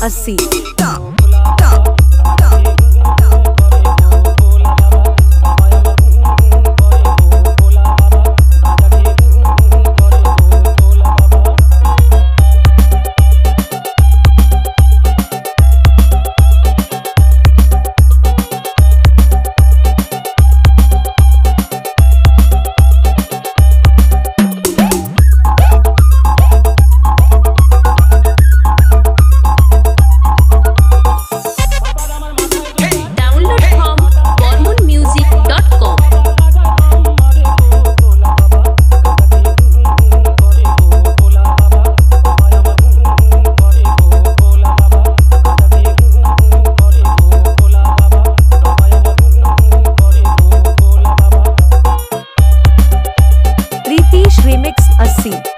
a. a C.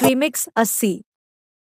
Remix Assi